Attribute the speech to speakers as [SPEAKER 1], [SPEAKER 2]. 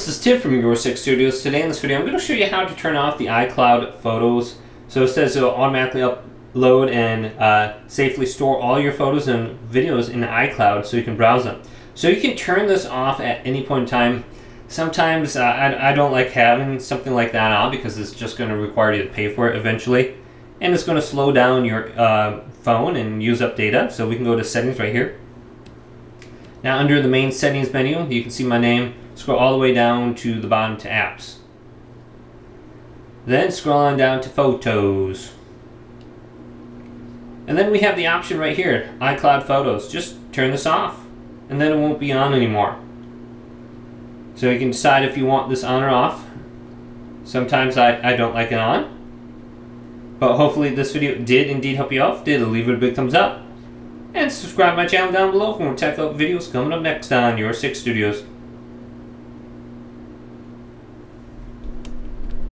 [SPEAKER 1] this is Tim from Your Six Studios. Today in this video I'm going to show you how to turn off the iCloud photos. So it says it'll automatically upload and uh, safely store all your photos and videos in iCloud so you can browse them. So you can turn this off at any point in time. Sometimes uh, I, I don't like having something like that on because it's just going to require you to pay for it eventually. And it's going to slow down your uh, phone and use up data. So we can go to settings right here. Now under the main settings menu, you can see my name. Scroll all the way down to the bottom to apps. Then scroll on down to photos. And then we have the option right here, iCloud Photos. Just turn this off and then it won't be on anymore. So you can decide if you want this on or off. Sometimes I, I don't like it on. But hopefully this video did indeed help you out. Did leave it a big thumbs up. And subscribe my channel down below for more tech videos coming up next on Your Six Studios.